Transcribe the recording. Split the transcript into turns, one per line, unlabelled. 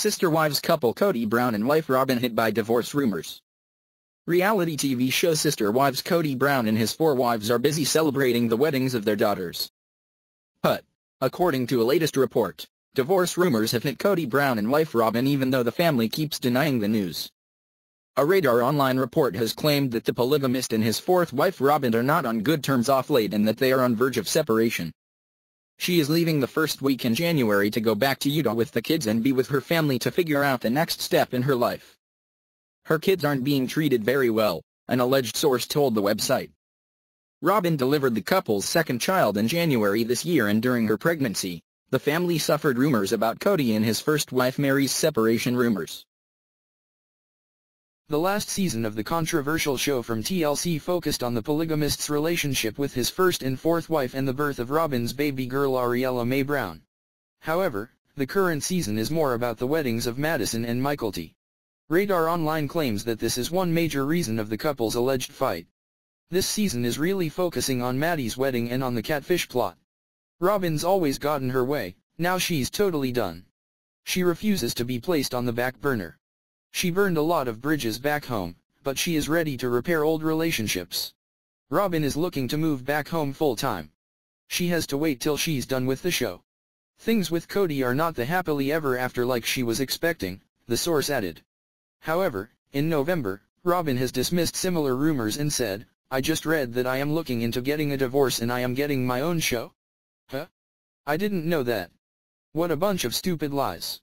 Sister wives couple Kody Brown and wife Robyn hit by divorce rumors. Reality TV show Sister Wives Kody Brown and his four wives are busy celebrating the weddings of their daughters. But, according to a latest report, divorce rumors have hit Cody Brown and wife Robyn even though the family keeps denying the news. A Radar Online report has claimed that the polygamist and his fourth wife Robyn are not on good terms off late and that they are on verge of separation. She is leaving the first week in January to go back to Utah with the kids and be with her family to figure out the next step in her life. Her kids aren't being treated very well, an alleged source told the website. Robyn delivered the couple's second child in January this year and during her pregnancy, the family suffered rumors about Kody and his first wife Meri's separation rumors.
The last season of the controversial show from TLC focused on the polygamist's relationship with his first and fourth wife and the birth of Robyn's baby girl Ariella Mae Brown. However, the current season is more about the weddings of Madison and Mykelti. Radar Online claims that this is one major reason of the couple's alleged fight. This season is really focusing on Maddie's wedding and on the catfish plot. Robyn's always gotten her way, now she's totally done. She refuses to be placed on the back burner. She burned a lot of bridges back home, but she is ready to repair old relationships. Robyn is looking to move back home full-time. She has to wait till she's done with the show. Things with Kody are not the happily ever after like she was expecting, the source added. However, in November, Robyn has dismissed similar rumors and said, I just read that I am looking into getting a divorce and I am getting my own show? Huh? I didn't know that. What a bunch of stupid lies.